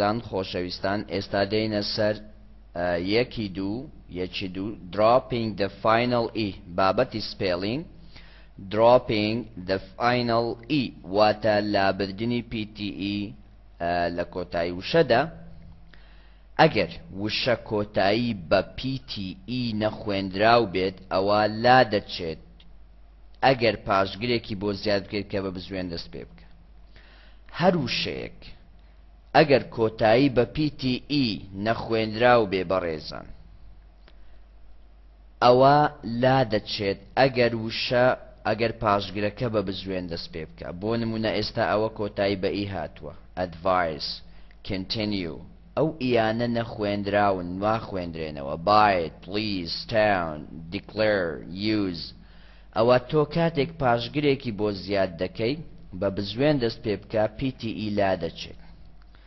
دان خۆشەویستان ئێستا دێینە سەر یەکی دوو یەکی دوو دراپینگ دە فینەڵ ئی بابەتی سپێلینگ دراپینگ دە فینەڵ ئی واتە لابردنی پیتی ئی لە کۆتایی وشەدا ئەگەر وشە کۆتایی بە پیتی ی نەخوێندراو بێت ئەوا لادەچێت ئەگەر پاشگرێکی بۆ زیاد بکەیت کە بە بزوێن دەست پێ بکا هەر وشەیەک ئەگەر کۆتایی بە پیتی ی نەخوێندراو بێ بەڕێزان ئەوە لادەچێت ئەگەر وشە ئەگەر پاشگرەکە بە بزوێن دەست پێ بکا بۆ نموونە ئێستا ئەوە کۆتایی بە ی هاتووە advice continue ئەو یانە نەخوێندراون نواخوێندرێنەوە buy it lease town declare use ئەوە تۆ کاتێک پاشگرێکی بۆ زیاد دەکەی بە بزوێن دەست پێ بکا pte لادەچێت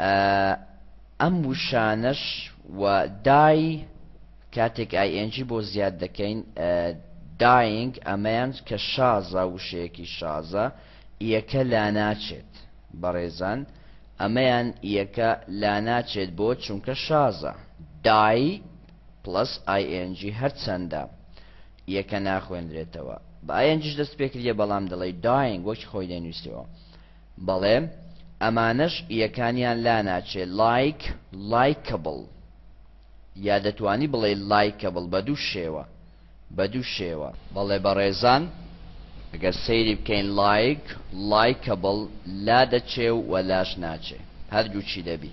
ئە ئەم وشانەش و دای کاتێک ئای ئێن جی بۆ زیاد دەکەین ئە داینگ ئەمەیان کە شازە وشەیەکی شازە یەکە لاناچێت بەڕێزان ئەمەیان یەکە لاناچێت بۆ چونکە شازە دای پڵەس ئای ئێن جی هەرچەندە یەکە ناخوێندرێتەوە بە ئای ئێن جیش دەست پێکریە بەڵام دەڵی داینگ وەک خۆی دەینویسیەوە بەڵێ ئەمانەش یەکانیان لاناچێ لایک لایکەبڵ یا دەتوانی بڵێی لایکەبڵ بە دوو شێوە بە دوو شێوە. بەڵێ بەڕێزان گەر سەیری بکەین لایک لایکەبڵ لادەچێ و وەلاش ناچێ هەردووکی دەبی.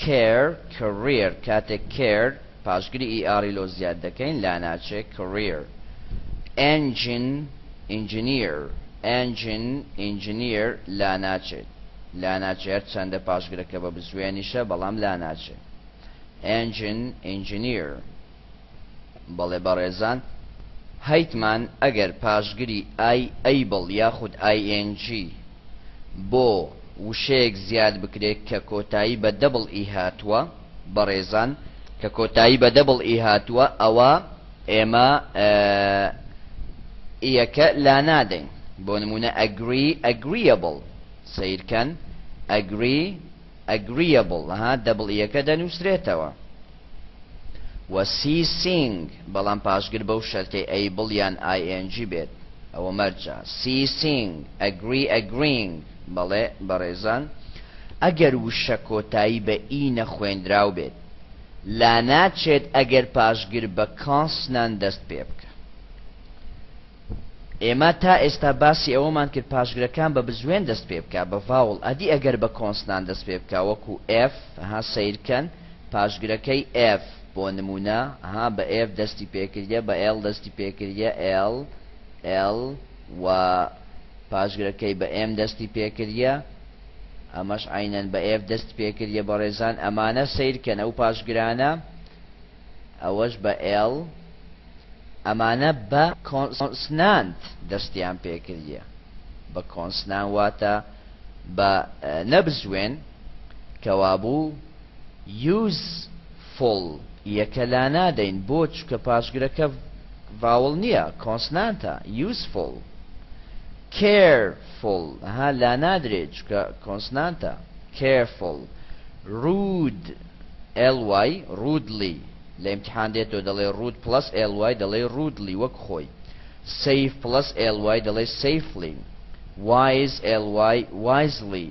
کێر، Career، کاتێک کێر پاشگری ئی ئاڕی لۆ زیاد دەکەین لاناچێ کڕیر. ئێنجین، Engineer، ئێنجین، Engineer، لاناچێت لاناچێ هەرچەندە پاشگرەکە بەبزوێنیشە بەڵام لاناچێ. ئێنجین، Engineer. بەڵێ بەڕێزان هەیتمان ئەگەر پاشگری ئای ئەیبڵ یاخود ئای ئێن جی بۆ وشەیەک زیاد بکرێت کە کۆتایی بە دەبڵ ئی هاتووە بەڕێزان کە کۆتایی بە دەبڵ ئی هاتووە ئەوا ئێمە ئیەکە لانادەین بۆ نمونە ئەگری ئەگریەبڵ سەیرکەن ئەگری ئەگریەبڵ ها دەبڵ ئیەکە دەنووسرێتەوە و سی سینگ بەڵام پاشگر بەو شەرتەی ئەیبڵ یان ئای ئێن جی بێت ئەوە مەرجە سی سینگ ئەگری ئەگرینگ بەڵێ بەڕێزان ئەگەر وشە کۆتایی بە ی نەخوێندراو بێت لاناچێت ئەگەر پاشگر بە کانسنان دەست پێ بکا ئێمە تا ئێستا باسی ئەوەمان کرد پاشگرەکان بە بزوێن دەست پێ بکا بە ڤاوڵ ئەدی ئەگەر بە کۆنسنان دەست پێ بکا وەکو ئێف ها سەیرکەن پاشگرەکەی ئێف بۆ نموونە، ها بە ئێف دەستی پێ کردیە، بە ئێڵ دەستی پێ کردیە، ئێڵ، L، و پاشگرەکەی بە ئێم دەستی پێ کردیە، ئەمەش عەینەن بە ئێف دەستی پێ کردیە، بەڕێزان ئەمانە سەیر کەن ئەو پاشگرانە، ئەوەش بە ئێڵ، ئەمانە بە کۆنسنانت دەستیان پێ کردیە، بە کۆنسنان واتە بە نەبزوێن، کەوابوو یوز فول یەکە لانادەین بۆ چوکە پاشگرەکە ڤاوڵ نیە کۆنسنانتە یوز فول کێر فول ها لانادرێ چوکە کۆنسنانتە کێر فول رود ئێل وای رودلی لە ئیمتحان دێت تۆ دەڵێ رود پڵەس ئێل وای دەڵێ رودلی وەک خۆی سەیف پڵەس ئێل وای دەڵێ سەیفلی وایز ئێل وای وایزلی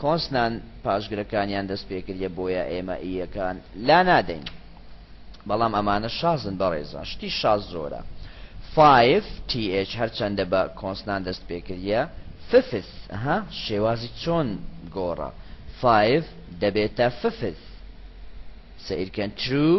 کۆنسنان پاشگرەکانیان دەست پێکردیە بۆیە ئێمە ی یەکان لا نادەین بەڵام ئەمانە شازن بەڕێزان شتی شاز زۆرە فایف تی ئێچ هەرچەندە بە کۆنسنان دەست پێکردیە ففث ها شێوازی چۆن گۆڕە فایف دەبێتە ففث سەیرکەن تروو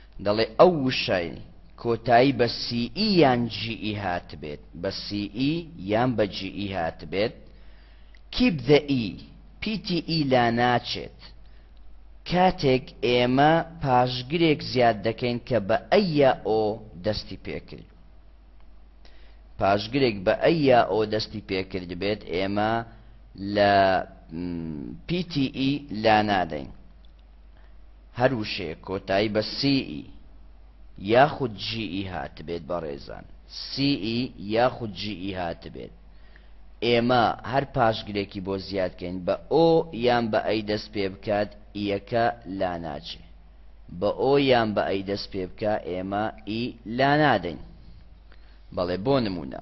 دەڵێ ئەو وشەی کۆتایی بە سی ئی یان جی ئی هاتبێت، بە سی ئی یان بە جی ئی هاتبێت، Keep the E، پیتی ئی لاناچێت. کاتێک ئێمە پاشگرێک زیاد دەکەین کە بە ئە یا ئۆ دەستی پێکرد، پاشگرێک بە ئە یا ئۆ دەستی پێکردبێت، ئێمە لە پیتی ئی لانادەین. هەر وشەیەک کۆتایی بە سی ی یاخود جی ی هاتبێت بەڕێزان سی ی یاخود جی ی هاتبێت ئێمە هەر پاشگرێکی بۆ زیاد کەین بە ئۆ یان بە ئەی دەست پێ بکات ئیەکە لاناچێ بە ئۆ یان بە ئەی دەست پێ بکا ئێمە ی لانادەین بەڵێ بۆ نمونە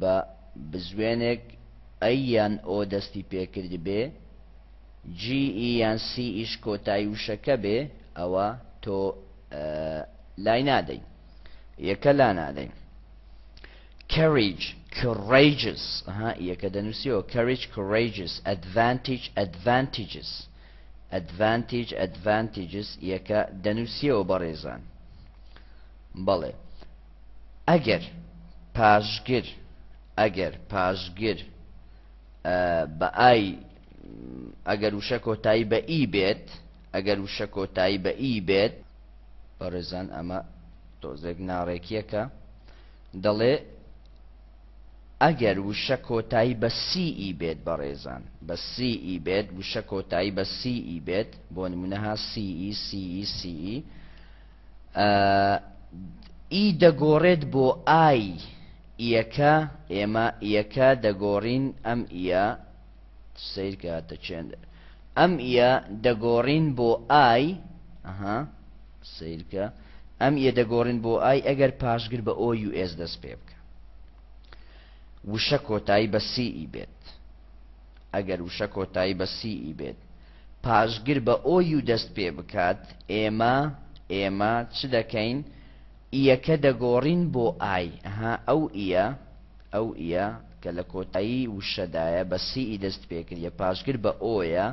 بە بزوێنێک ئەی یان ئۆ دەستی پێکردبێ، جی ئی یان سی ئیش کۆتایی وشەکە بێ، ئەوە تۆ لای نادەی. یەکە لا نادەی. Courage Courageous ها یەکە دەنووسیەوە Courage Courageous Advantage Advantages Advantage Advantages یەکە دەنووسیەوە بەڕێزان. بەڵێ. ئەگەر پاشگر ئەگەر پاشگر بە ئای ئەگەر وشە کۆتایی بە ئی بێت ئەگەر وشە کۆتایی بە ئی بێت بەڕێزان ئەمە تۆزێک ناڕێکیەکە دەڵێ ئەگەر وشە کۆتایی بە سیئی بێت بەڕێزان بە سیئی بێت وشە کۆتایی بە سیئی بێت بۆ نمونەها سیئی سیئی سیئی ی دەگۆڕێت بۆ ئای یەکە ئێمە یەکە دەگۆڕین ئەم ئیە سیرکە هاتە چێند ئەم ئیە دەگۆڕین بۆ ئای ئەها سیرکە ئەم ئیە دەگۆڕین بۆ ئای ئەگەر پاشگر بە ئۆ یو ئێس دەست پێ بکە وشە کۆتایی بە سی ئی بێت ئەگەر وشە کۆتایی بە سی ی بێت پاشگر بە ئۆ یو دەست پێ بکات، ئێمە، ئێمە، چ دەکەین؟ ئیەکە دەگۆڕین بۆ ئای، ئەها ئەو ئیە، ئەو ئیە، کە لە کۆتایی وشەدایە بە سی ی دەست پێ کریە پاشگر بە ئۆ یە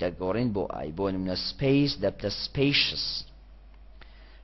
دەگۆڕین بۆ ئای، بۆ نمونە، سپەیس، دەبتە، سپەیشس.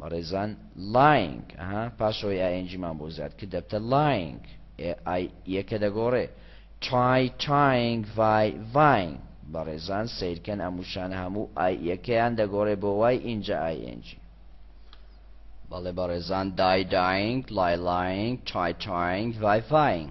بەڕێزان ڵاینگ ئەها پاش ئەوەی ئاینجی مان بۆ زیاد کرد دەبتە ڵاینگ ئێ ئای یەکە دەگۆڕێ تای تاینگ ڤای ڤاینگ بەڕێزان سەیرکەن ئەم وشانە هەموو ئای یەکەیان دەگۆڕێ بۆ وای ئینجا ئای ئێنجی بەڵێ بەڕێزان دای داینگ لای لاینگ تای تاینگ ڤای ڤاینگ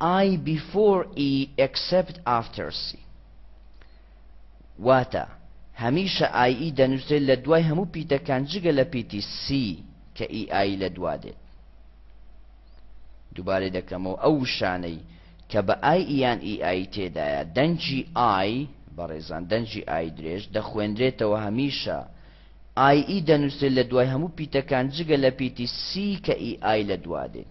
ئای بیفۆر ئی ئێکسپت ئافتەر سی واتە هەمیشە ئای ئی دەنووسرێت لە دوای هەموو پیتەکان جگە لە پیتی سی کە ئی ئای لە دوا دێت دووبارەی دەکەمەوە ئەو وشانەی کە بە ئای یان ئی ئای تێدایە دەنجی ئای بەڕێزان دەنجی ئای درێژ دەخوێنرێتەوە هەمیشە ئای ئی دەنووسێت لە دوای هەموو پیتەکان جگە لە پیتی سی کە ئی ئای لە دوا دێت